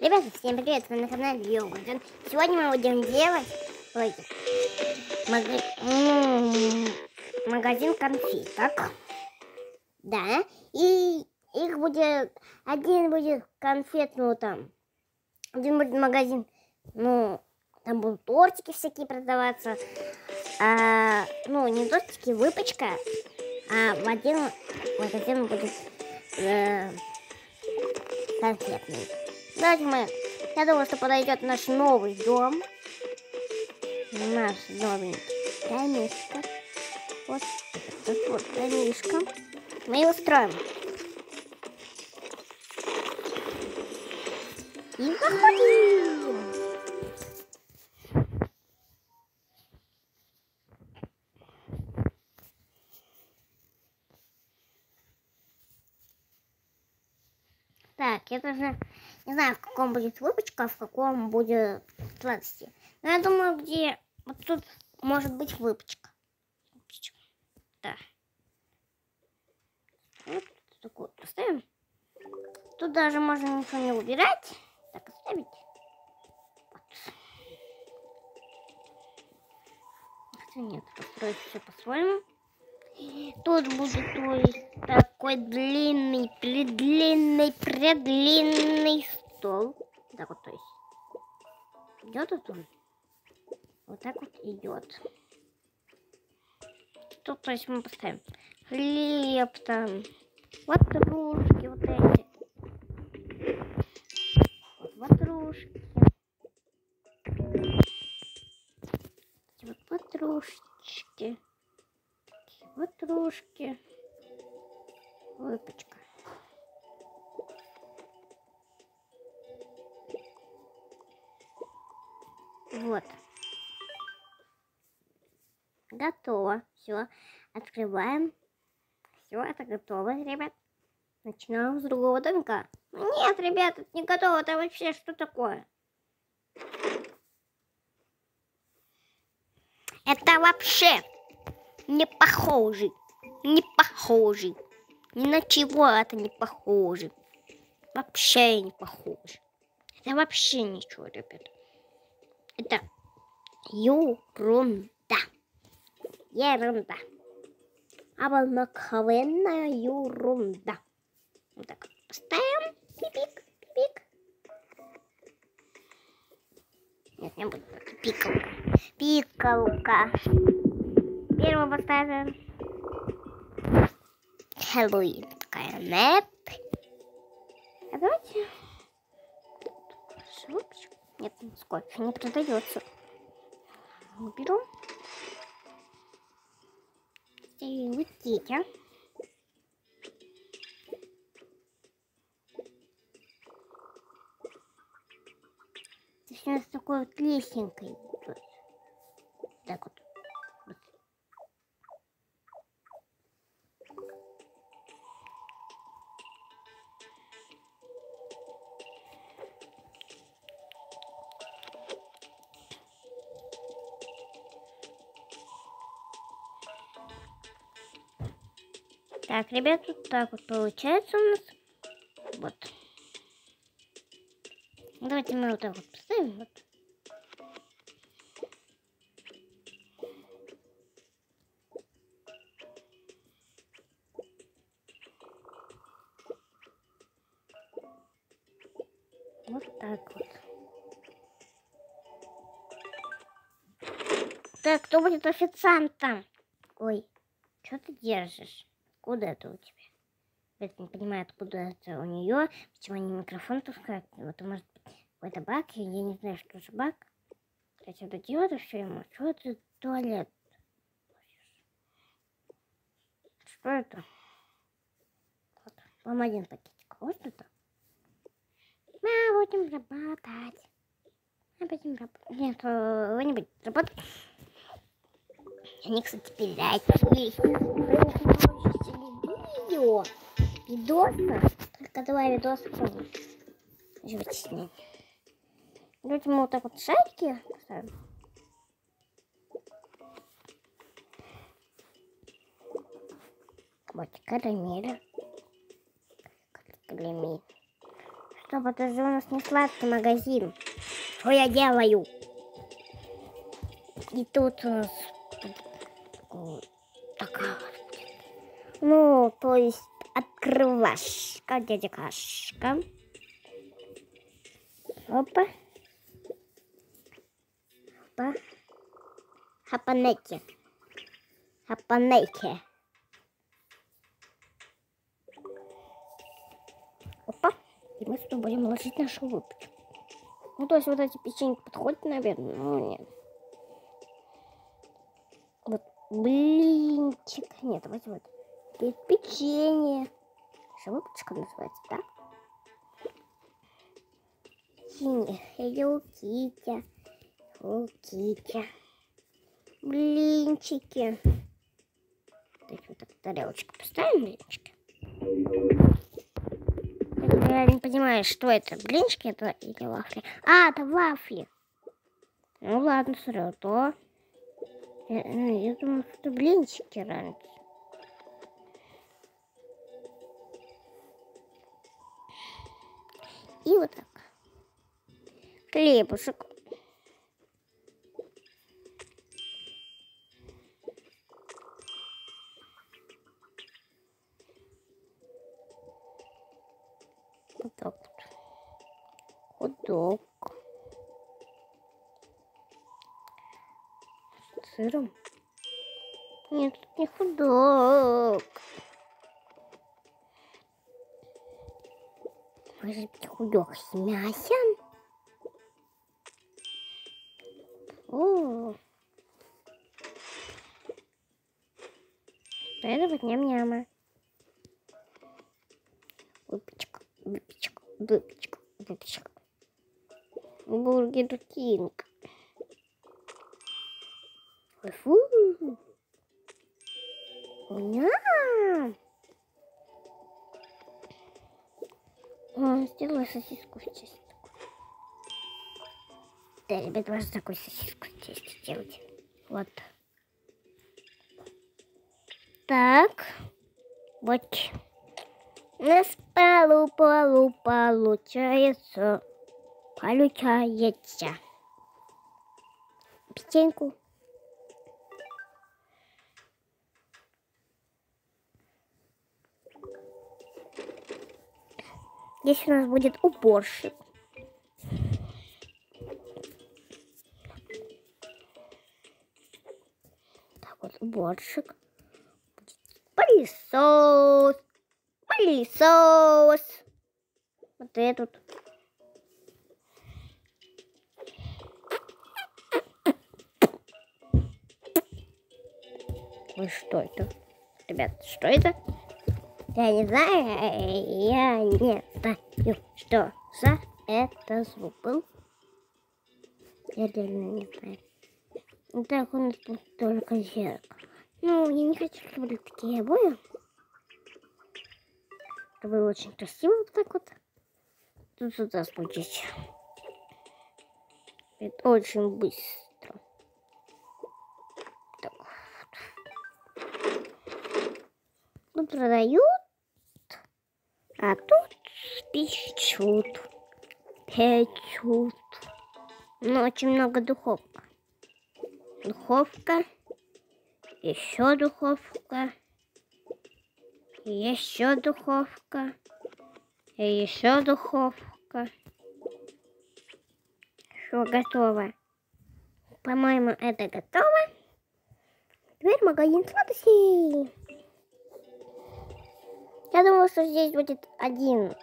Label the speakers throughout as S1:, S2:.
S1: Ребята, всем привет, вы на канале Йогурт. Сегодня мы будем делать ой, магазин конфеток. Да, и их будет, один будет конфет, ну там, один будет магазин, ну, там будут тортики всякие продаваться, а, ну, не тортики, выпечка, а в один магазин будет э, конфетный. Давайте мы, я думаю, что подойдет наш новый дом, наш новый домишко, вот этот вот домишко, мы его строим. И заходим! Так, это же каком будет выпечка, а в каком будет сладости. Но я думаю, где вот тут может быть выпечка. Да. Вот такую поставим. Тут даже можно ничего не убирать. Так, оставить. Вот. Хотя нет, построить все по-своему. Тут будет то такой длинный, предлинный, предлинный стол. Так вот, то есть. Идет вот он. Вот так вот идет. Тут, то есть, мы поставим хлеб там. Вот ватрушки вот эти. Вот ватрушки. Эти вот ватрушечки ватрушки, выпечка. Вот. Готово. Все. Открываем. Все, это готово, ребят. Начинаем с другого домика. Нет, ребят, это не готово. Это вообще что такое? Это вообще не похожий. Не похожий. Ни на чего это не похоже. Вообще не похоже. Это вообще ничего, ребят. Это ерунда. Ерунда. Обыкновенная ерунда. Вот так поставим. Пипик, пипик. Нет, не будет. Пикалка. Пикалка. Первого поставим. Хэллоуин. Такая мэп. А давайте... Нет, скотч не продается. Уберу. И вот эти. Здесь у нас такой вот лесенкой. Так, ребят, вот так вот получается у нас. Вот. Давайте мы вот так вот поставим. Вот. Вот так вот. Так, кто будет официантом? Ой, что ты держишь? Откуда это у тебя? Я не понимаю, откуда это у нее. Почему они микрофон пускают? Вот может быть какой-то баг. Я не знаю, что за баг. Кстати, это диода все ему. Что это туалет? Что это? Вот, вам один пакетик. Вот это. Мы будем работать. Мы будем работать. Нет, вы не будете работать. Они, кстати, пиратели. Видео. Видоса. Только два видоса получится. С. Давайте мы вот так вот шарики поставим. Вот карамель. Карамель. Это же у нас не сладкий магазин. Что я делаю? И тут у нас такая Ну, то есть открывашка, дядя Кашка. Опа. Опа. Хапанеки. Хапанеки. Опа. И мы сюда будем ложить нашу выпечку. Ну, то есть вот эти печеньки подходят, наверное, но нет. Вот блинчик. Нет, давайте вот. Теперь печенье. Шелупочка называется, да? Синяя. Hello Kitty. Hello Kitty. Блинчики. Так, вот так тарелочку поставим блинчики. Я не понимаю, что это, блинчики это или вафли? А, это вафли. Ну ладно, сразу то. Я, я думаю, что блинчики раньше. И вот так. Хлебушек. Вот так вот. Ходок. С сыром. Нет, не ходок. Быть, худок с мясом? О. Это вот ням-няма. Выпечка, выпечка, выпечка, выпечка. Burger King. Фу. Ням. О, сделала сосиску в тесте. Да, ребят, можно такую сосиску в тесте сделать. Вот. Так. Вот. У нас полу, полу, получается. Получается. Печеньку. Здесь у нас будет уборщик. Так вот, уборщик. Пылесос. Пылесос. Вот этот. Ой, что это? Ребят, что это? Я не знаю, я не знаю, что за это звук был. Я реально не знаю. Ну, так у нас тут только зеркало. Ну, я не хочу, чтобы были такие обои. Это было очень красиво вот так вот. Тут сюда спустить. Это очень быстро. Тут продают а тут печут. Печут. Ну, очень много духовка. Духовка. Еще духовка. Еще духовка. Еще духовка. Все готово. По-моему, это готово. Теперь магазин сладостей. Я думала, что здесь будет один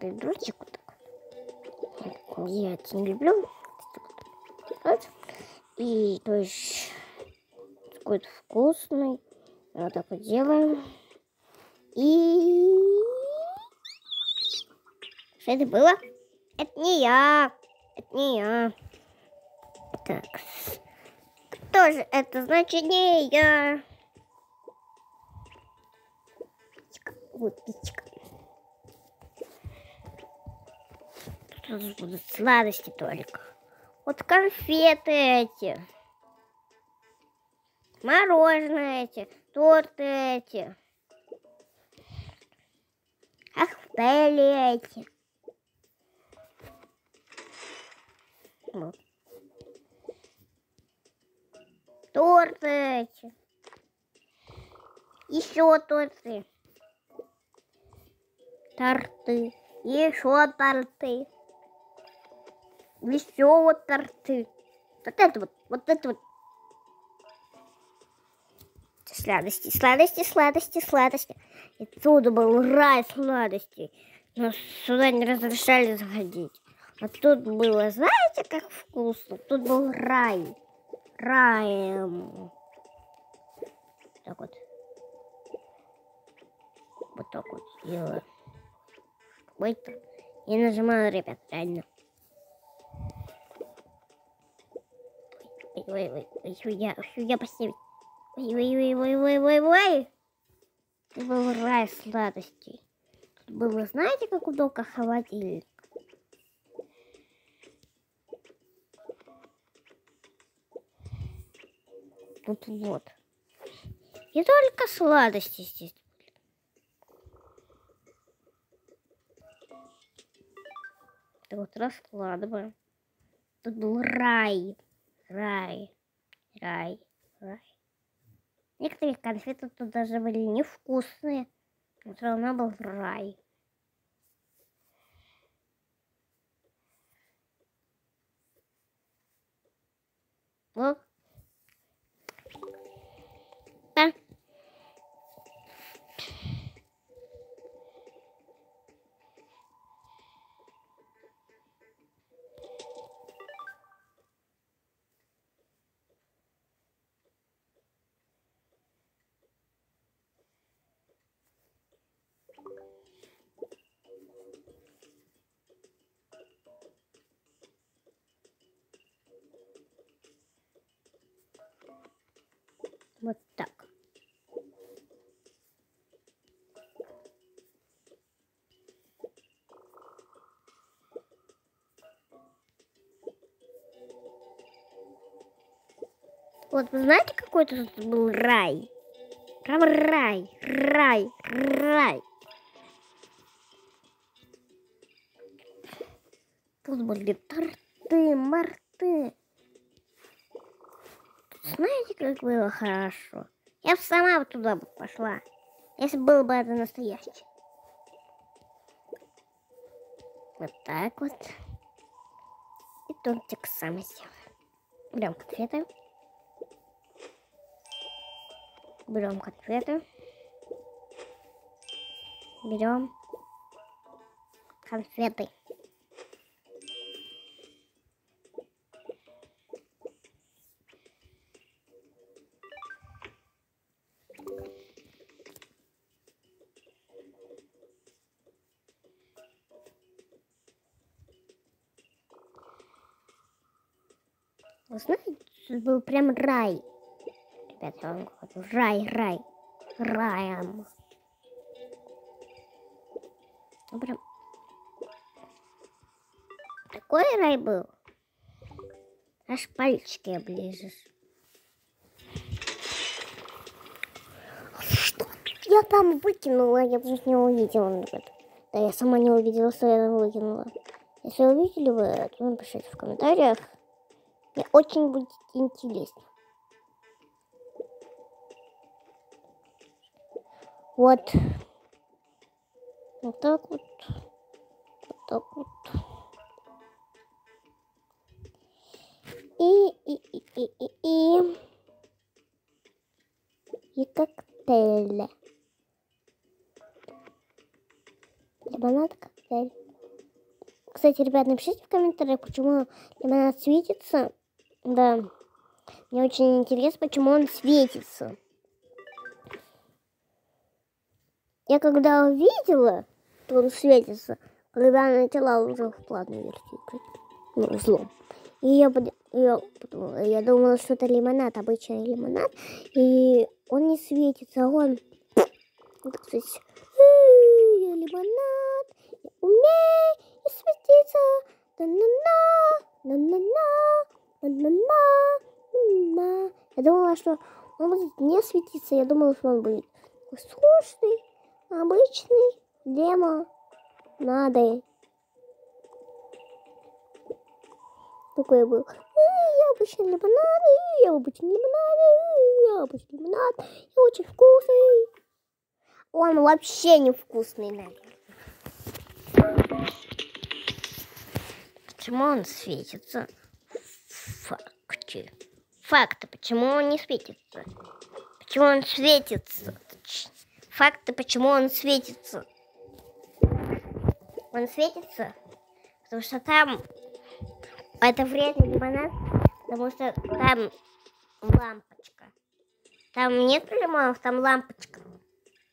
S1: коридорчик. Вот Я это не люблю. Вот. И то есть какой-то вкусный. Вот так вот делаем. И... Что это было? Это не я. Это не я. Так. Кто же это? Значит, не я. Выпечка. Тут будут сладости только. Вот конфеты эти. Мороженое эти. Торты эти. Ахтели эти. Вот. Торты. Еще торты. Торты. Еще торты. Еще торты. Вот это вот, вот это вот. Сладости, сладости, сладости, сладости. И тут был рай сладостей. Но сюда не разрешали заходить. А тут было, знаете, как вкусно? Тут был рай. Раем. Так вот. Вот так вот делаю. Быстро. И нажимаю, ребят, реально. Ой, ой, ой, ой, я, я поставить. Ой, ой, ой, ой, ой, ой, ой. Это был рай сладостей. Тут было, знаете, как удобно холодильник? Тут вот. И только сладости здесь. Так вот раскладываем. Тут был рай. Рай. Рай. Рай. Некоторые конфеты тут даже были невкусные. Но все равно был рай. Вот. Вот вы знаете, какой тут был рай? Прям рай, рай, рай. Тут были торты, марты. Знаете, как было хорошо? Я бы сама туда бы пошла, если было бы это настоящее. Вот так вот. И тортик сам сделаю. Берем конфеты. Берем конфеты. Берем конфеты. Знаете, был прям рай. Ребят, я вам говорю, рай, рай, раем. Прям такой рай был. Аж пальчики оближешь. Что я там выкинула? Я даже не увидела. ребят. Да, я сама не увидела, что я там выкинула. Если увидели вы, то напишите в комментариях. Мне очень будет интересно. Вот. Вот так вот. Вот так вот. И, и, и, и, и, и. И коктейли. Лимонад коктейль. Кстати, ребят, напишите в комментариях, почему лимонад светится. Да. Мне очень интересно, почему он светится. Я когда увидела, что он светится, когда я начала уже в платную вертикать, ну, взлом. И я, я, подумала- я думала, что это лимонад, обычный лимонад. И он не светится, а он... Вот, кстати, «Эй, я лимонад, я умею светиться. На-на-на, на-на-на, на-на-на, на-на. Я думала, что он будет не светиться. Я думала, что он будет скучный, обычный демо. Надо. Такой был. «Э, Яблочный лимонад, э, яблочный лимонад, э, яблочный лимонад. И очень вкусный. Он вообще не вкусный, наверное. Почему он светится? Факты. Факты. Почему он не светится? Почему он светится? Факты, почему он светится? Он светится, потому что там это вредный лимонад, потому что там лампочка. Там нет лимонов, там лампочка.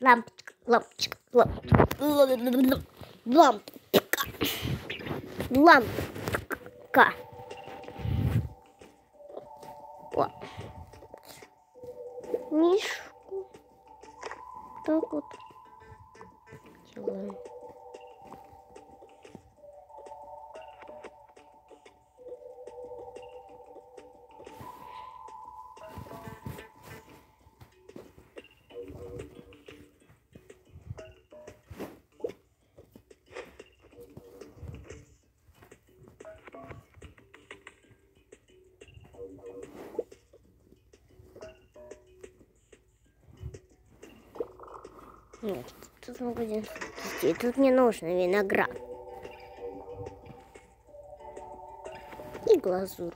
S1: Лампочка, лампочка, лампочка. Лампочка. Лампочка. О. Мишку. Так вот. Делаем. Нет, тут магазин сладостей. Тут не нужно виноград. И глазурь.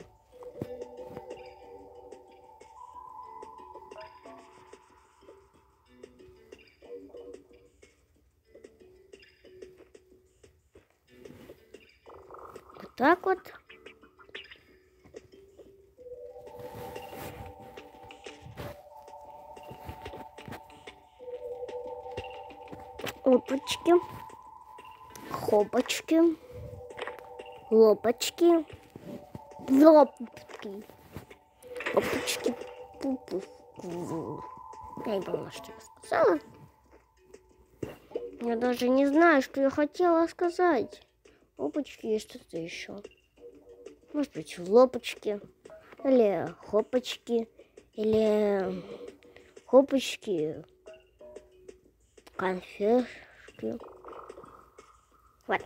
S1: Хопочки. Лопочки. Лопки. Опачки. Пупушку. Я не поняла, что я сказала. Я даже не знаю, что я хотела сказать. Опачки и что-то еще. Может быть, лопочки. Или хопочки. Или хопочки конфетки. Вот.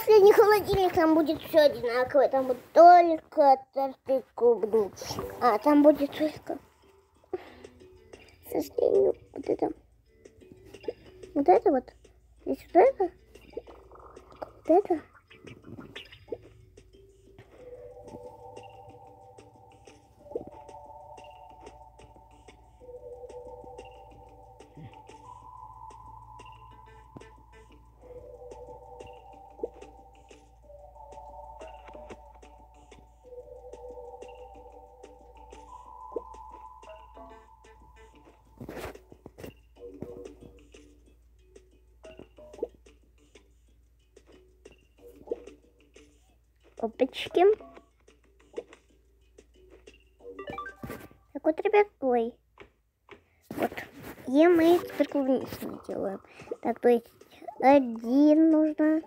S1: Последний холодильник, там будет все одинаковое. Там будет только торты клубнички. А там будет только... К сожалению, вот это... Вот это вот. Здесь вот это. Вот это. Опачки. Так вот, ребят, ой. Вот. И мы теперь клубничный делаем. Так, то есть один нужно.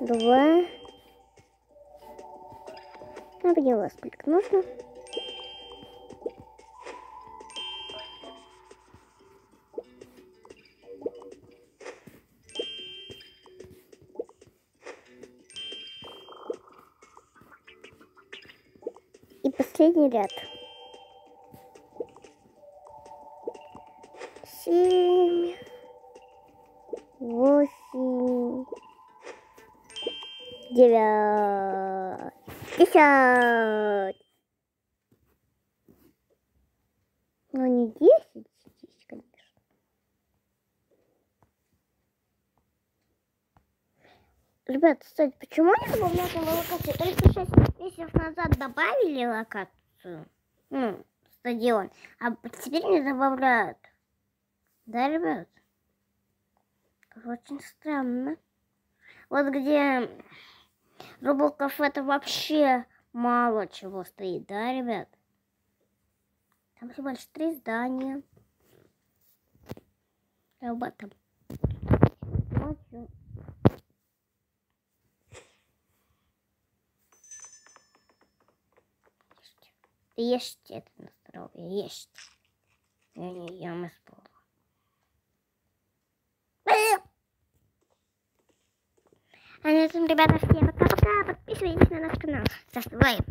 S1: Два. Я поняла, сколько нужно. Последний ряд. Семь, восемь, девять, десять. Ну, не десять здесь, конечно. Ребят, кстати, почему не добавляют на локацию? Только 6 месяцев назад добавили локацию. Ну, стадион. А теперь не добавляют. Да, ребят? Очень странно. Вот где Роблоков это вообще мало чего стоит, да, ребят? Там всего лишь три здания. Об. Да ешьте это на здоровье, ешьте. Я не ем из пола. А на этом, ребята, всем пока-пока. Подписывайтесь на наш канал. Заставляем.